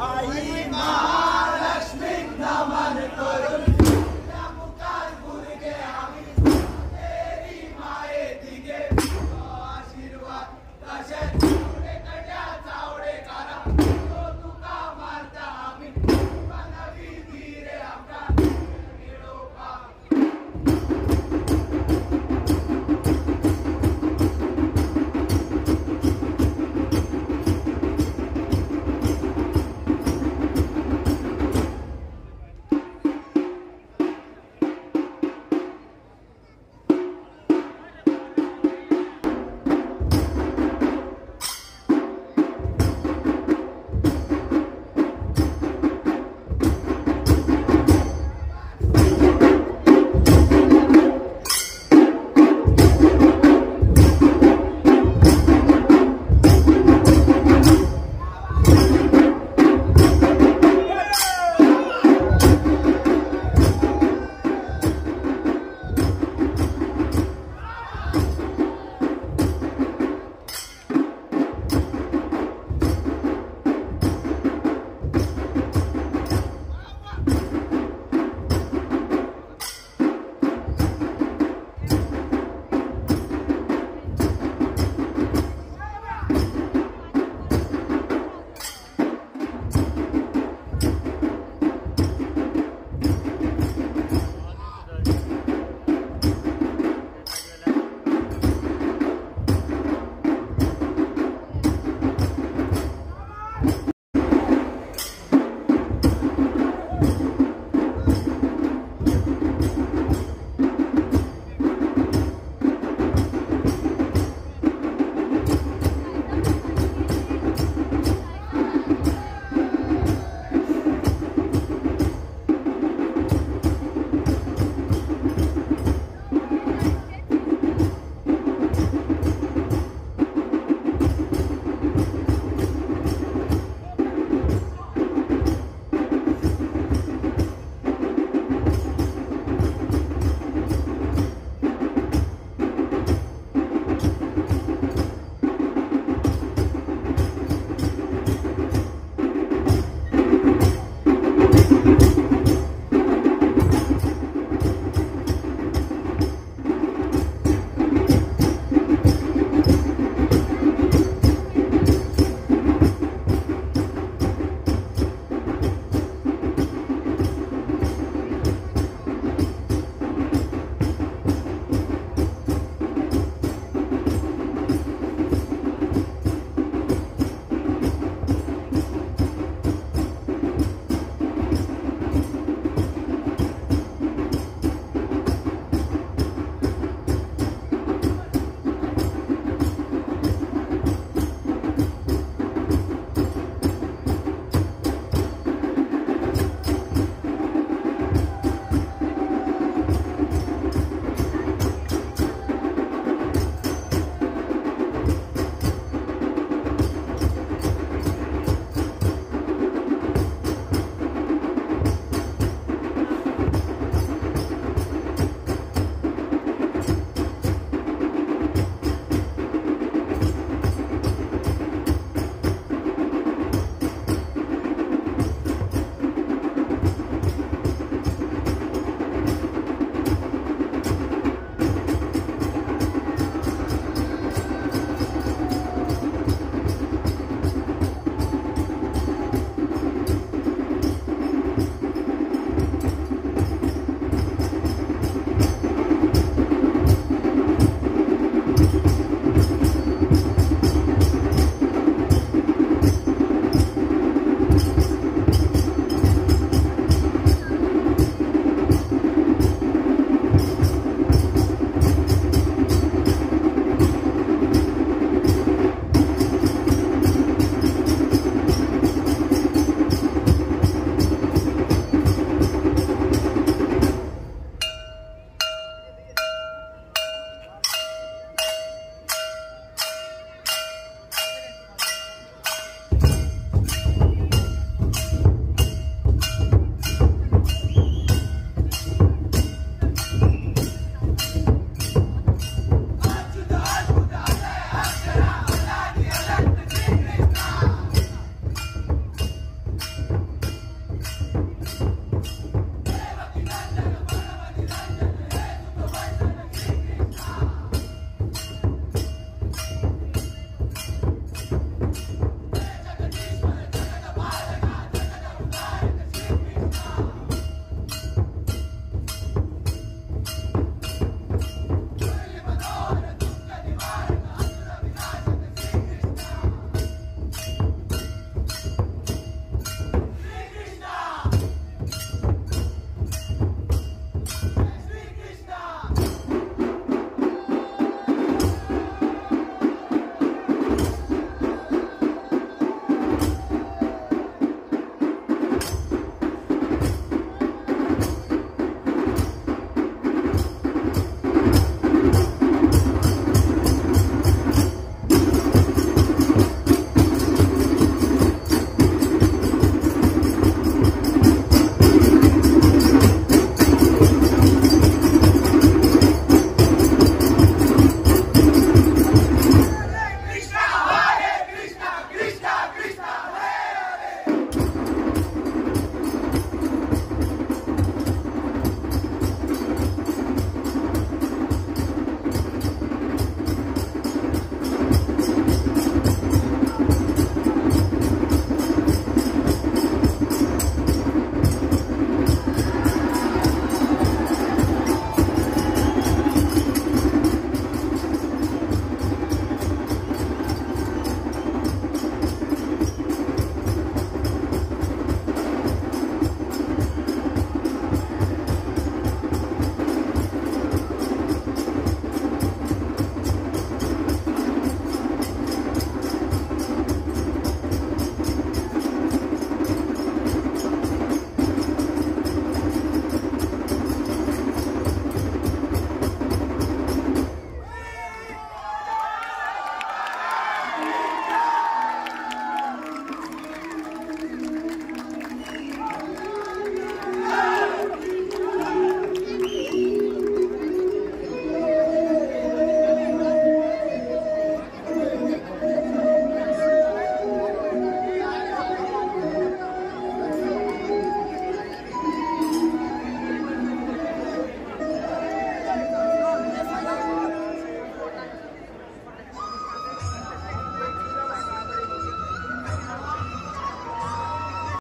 Aí